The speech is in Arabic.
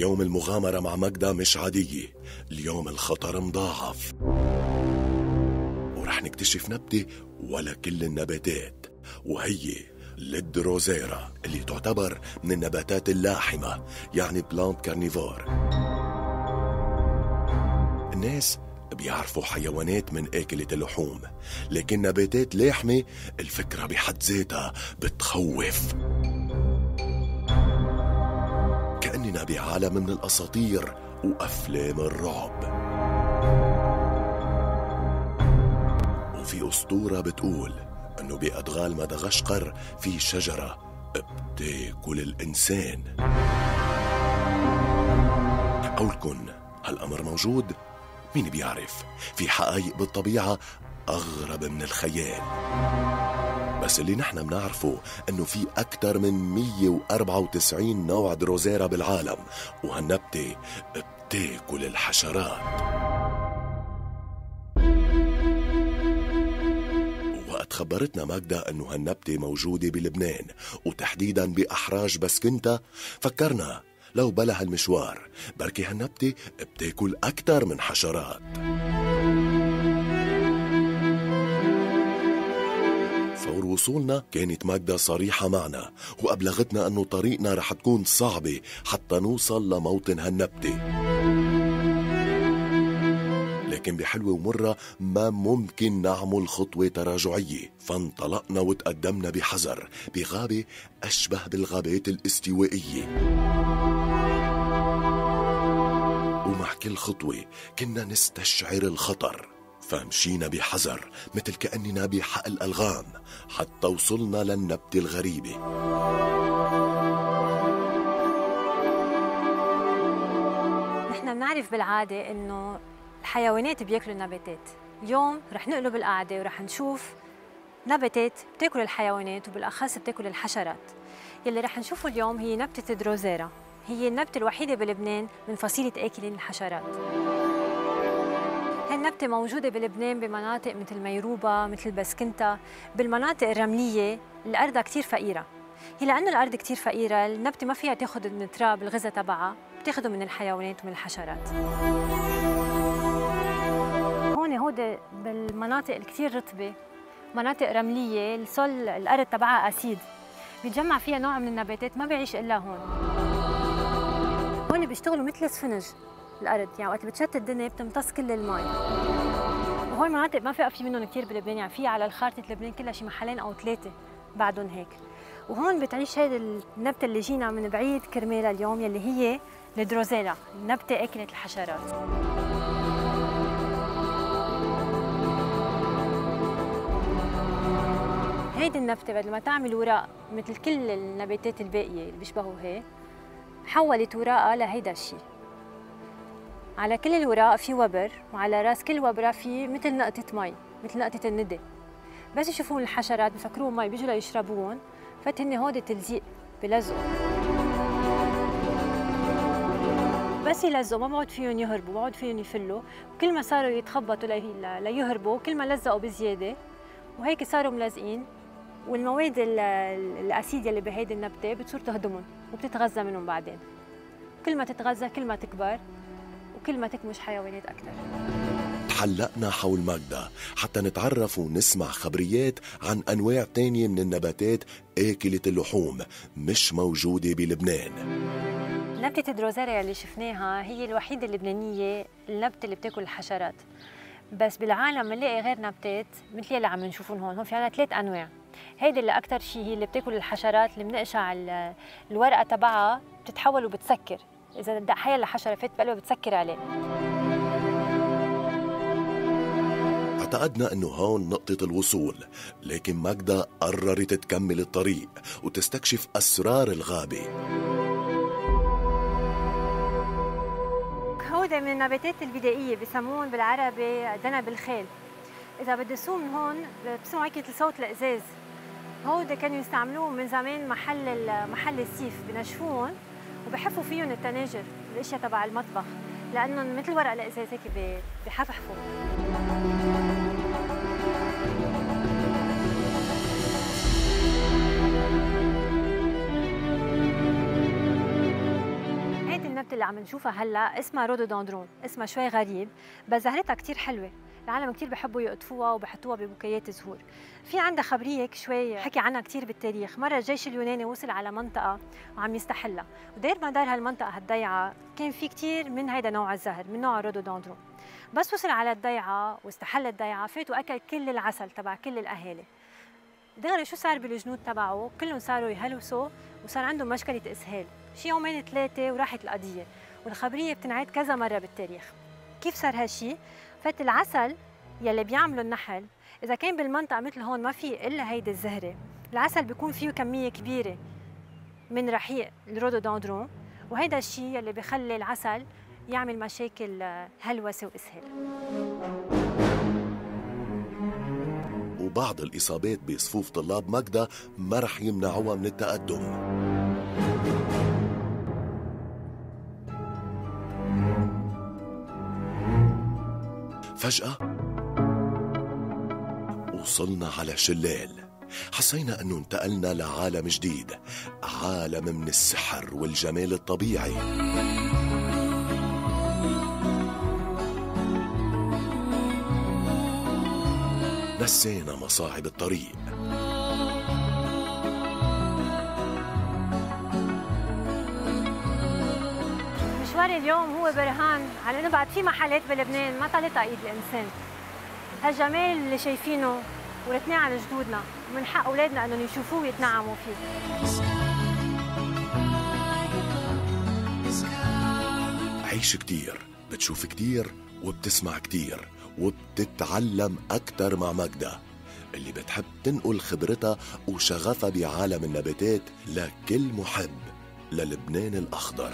اليوم المغامرة مع مجدة مش عادية. اليوم الخطر مضاعف. ورح نكتشف نبتة ولا كل النباتات. وهي الدروزيرا اللي تعتبر من النباتات اللاحمة يعني plante carnivore الناس بيعرفوا حيوانات من آكلة اللحوم لكن نباتات لاحمة الفكرة بحد ذاتها بتخوف. بعالم من الأساطير وأفلام الرعب. وفي أسطورة بتقول أنه بأدغال مدغشقر في شجرة بتاكل الإنسان. قولكن هالأمر موجود؟ مين بيعرف؟ في حقائق بالطبيعة أغرب من الخيال. بس اللي نحن بنعرفه إنه في أكثر من 194 نوع دروزيرا بالعالم وهالنبتة بتاكل الحشرات. وقت خبرتنا ماجدا إنه هالنبتة موجودة بلبنان وتحديدا بأحراج بسكنتا فكرنا لو بلا هالمشوار بركي هالنبتة بتاكل أكتر من حشرات. وصولنا كانت ماجدة صريحة معنا وأبلغتنا أنه طريقنا رح تكون صعبة حتى نوصل لموطن هالنبتة. لكن بحلوة ومرة ما ممكن نعمل خطوة تراجعية. فانطلقنا وتقدمنا بحذر بغابة أشبه بالغابات الاستوائية. ومع كل خطوة كنا نستشعر الخطر. فمشينا بحذر مثل كأننا بحقل ألغام حتى وصلنا للنبتة الغريبة نحن بنعرف بالعادة إنه الحيوانات بياكلوا النباتات. اليوم رح نقلب القعدة ورح نشوف نباتات بتاكل الحيوانات وبالأخص بتاكل الحشرات. يلي رح نشوفه اليوم هي نبتة دروزيرا. هي النبتة الوحيدة بلبنان من فصيلة آكلين الحشرات. هالنبتة موجودة بلبنان بمناطق مثل ميروبا مثل بسكنتا بالمناطق الرملية اللي أرضها كتير فقيرة. هي لأنه الأرض كتير فقيرة النبتة ما فيها تاخذ من التراب الغذاء تبعها بتاخده من الحيوانات ومن الحشرات. هون هودي بالمناطق الكتير رطبة مناطق رملية السول الأرض تبعها أسيد. بيتجمع فيها نوع من النباتات ما بيعيش إلا هون. هون بيشتغلوا مثل السفنج. الأرض يعني وقت بتشتت الدنيا بتمتص كل المي وهول المناطق ما في في منهم كثير بلبنان يعني في على الخارطة لبنان كلها شي محلين أو ثلاثة بعدهم هيك. وهون بتعيش هيدي النبتة اللي جينا من بعيد كرمالها اليوم يلي هي الدروزيلا النبته اكله الحشرات. هيدي النبتة بدل ما تعمل وراق مثل كل النباتات الباقية اللي بيشبهوا هي حولت وراقها لهيدا الشيء على كل الوراق في وبر وعلى راس كل وبرة في مثل نقطة مي مثل نقطة الندى بس يشوفون الحشرات بفكروهم مي بيجوا ليشربوهم فتهن هودي تلزيق بلزقوا. بس يلزقوا ما بعد فيهم يهربوا بعد فيهم يفلوا. وكل ما صاروا يتخبطوا ليهربوا كل ما لزقوا بزيادة. وهيك صاروا ملزقين. والمواد الأسيد اللي بهيدي النبتة بتصير تهضمهم وبتتغذى منهم بعدين. كل ما تتغذى كل ما تكبر. وكل ما تكمش حيوانات أكثر تحلقنا حول ماجدا حتى نتعرف ونسمع خبريات عن أنواع تانية من النباتات آكلة اللحوم مش موجودة بلبنان. نبتة الدروزاريا اللي شفناها هي الوحيدة اللبنانية النبتة اللي بتاكل الحشرات. بس بالعالم بنلاقي غير نباتات مثل اللي عم نشوفهم هون. هون في عنا ثلاث أنواع. هيدي اللي أكثر شيء هي اللي بتاكل الحشرات اللي بنقشع الورقة تبعها بتتحول وبتسكر. إذا بدها حيلا حشرة فات بقلبها بتسكر عليه اعتقدنا إنه هون نقطة الوصول، لكن ماجدا قررت تكمل الطريق وتستكشف أسرار الغابة. هودا من النباتات البدائية بسموهم بالعربي ذنب الخيل. إذا بدي صوم من هون بسمعوا هيك صوت الإزاز. هودا كانوا يستعملوه من زمان محل محل السيف بنشفوهم وبحفوا فيهم التناجر الاشياء تبع المطبخ لأنهم مثل ورق الازاز هيك بحفحفوا. النبتة اللي عم نشوفها هلأ اسمها رودودندرون اسمها شوي غريب بس زهرتها كثير حلوة. العالم كثير بحبوا يقطفوها وبحطوها ببوكيات زهور. في عندها خبرية شوي حكي عنها كثير بالتاريخ. مرة الجيش اليوناني وصل على منطقة وعم يستحلها. ودير ما دار هالمنطقه هالضيعة كان في كثير من هيدا نوع الزهر من نوع الرودودندرون. بس وصل على الضيعة واستحل الضيعة فات واكل كل العسل تبع كل الأهالي. دغري شو صار بالجنود تبعه؟ كلهم صاروا يهلوسوا وصار عندهم مشكلة إسهال. شي يومين ثلاثة وراحت القضية والخبرية بتنعاد كذا مرة بالتاريخ. كيف صار هالشي؟ فات العسل يلي بيعملوا النحل. إذا كان بالمنطقة مثل هون ما في إلا هيدي الزهرة. العسل بيكون فيه كمية كبيرة من رحيق الرودودندرون وهيدا الشيء يلي بخلي العسل يعمل مشاكل هلوسه واسهال وبعض الإصابات بصفوف طلاب ماجدا ما رح يمنعوها من التقدم. فجأة وصلنا على شلال. حسينا أنه انتقلنا لعالم جديد عالم من السحر والجمال الطبيعي. نسينا مصاعب الطريق مشواري اليوم هو برهان. على إنه بعد في محلات بلبنان ما طالتها إيد الإنسان. هالجمال اللي شايفينه ورثناه على جدودنا. ومن حق أولادنا إنهم يشوفوه ويتنعموا فيه. عيش كتير بتشوف كتير وبتسمع كتير وبتتعلم أكتر مع ماجدة. اللي بتحب تنقل خبرتها وشغفها بعالم النباتات لكل محب للبنان الأخضر.